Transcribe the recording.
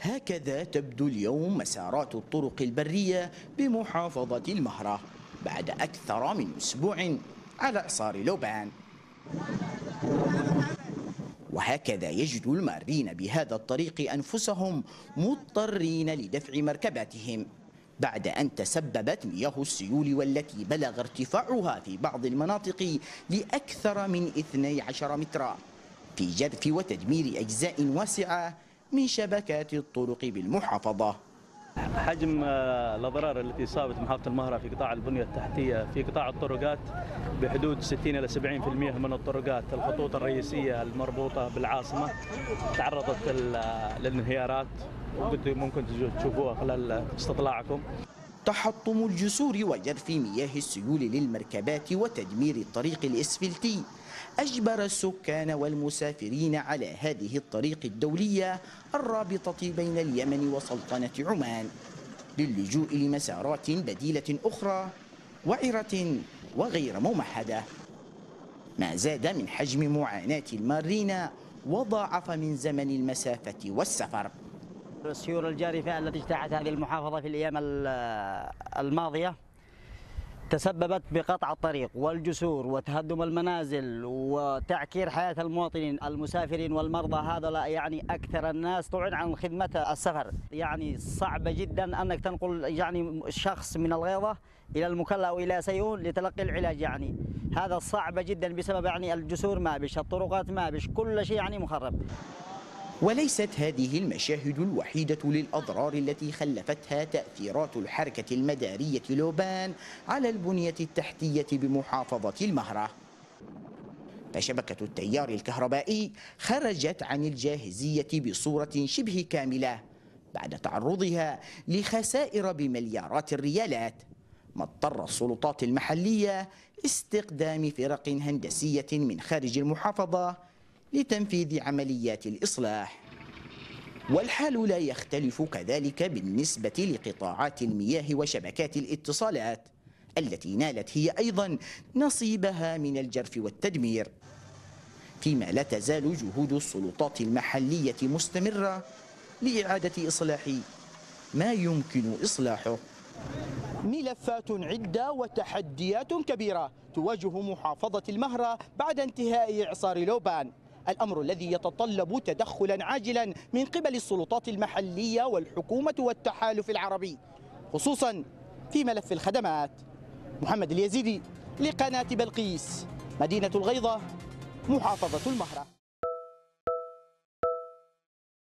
هكذا تبدو اليوم مسارات الطرق البرية بمحافظة المهرة بعد أكثر من أسبوع على إعصار لوبان. وهكذا يجد المارين بهذا الطريق أنفسهم مضطرين لدفع مركباتهم. بعد أن تسببت مياه السيول والتي بلغ ارتفاعها في بعض المناطق لأكثر من 12 مترا. في جرف وتدمير أجزاء واسعة من شبكات الطرق بالمحافظة. حجم آه، الأضرار التي صابت محافظة المهرة في قطاع البنية التحتية في قطاع الطرقات بحدود 60 إلى 70% من الطرقات. الخطوط الرئيسية المربوطة بالعاصمة تعرضت للانهيارات. وقلت ممكن تشوفوها خلال استطلاعكم. تحطم الجسور وجرف مياه السيول للمركبات وتدمير الطريق الإسفلتي. أجبر السكان والمسافرين على هذه الطريق الدولية الرابطة بين اليمن وسلطنة عمان للجوء لمسارات بديلة أخرى وعرة وغير ممهدة ما زاد من حجم معاناة المارين وضاعف من زمن المسافة والسفر. السيول الجارفة التي اجتاحت هذه المحافظة في الأيام الماضية تسببت بقطع الطريق والجسور وتهدم المنازل وتعكير حياة المواطنين المسافرين والمرضى. هذا يعني أكثر الناس طعن عن خدمة السفر. يعني صعب جدا أنك تنقل يعني شخص من الغيضة إلى المكلا أو إلى سيون لتلقي العلاج. يعني هذا صعب جدا بسبب يعني الجسور ما بش الطرقات ما بش كل شيء يعني مخرب. وليست هذه المشاهد الوحيدة للأضرار التي خلفتها تأثيرات الحركة المدارية لوبان على البنية التحتية بمحافظة المهرة. فشبكة التيار الكهربائي خرجت عن الجاهزية بصورة شبه كاملة بعد تعرضها لخسائر بمليارات الريالات. ما اضطر السلطات المحلية استخدام فرق هندسية من خارج المحافظة لتنفيذ عمليات الإصلاح. والحال لا يختلف كذلك بالنسبة لقطاعات المياه وشبكات الاتصالات التي نالت هي أيضا نصيبها من الجرف والتدمير فيما لا تزال جهود السلطات المحلية مستمرة لإعادة إصلاح ما يمكن إصلاحه. ملفات عدة وتحديات كبيرة تواجه محافظة المهرة بعد انتهاء إعصار لوبان. الأمر الذي يتطلب تدخلا عاجلا من قبل السلطات المحلية والحكومة والتحالف العربي خصوصا في ملف الخدمات. محمد اليزيدي لقناة بلقيس مدينة الغيضة محافظة المهرة.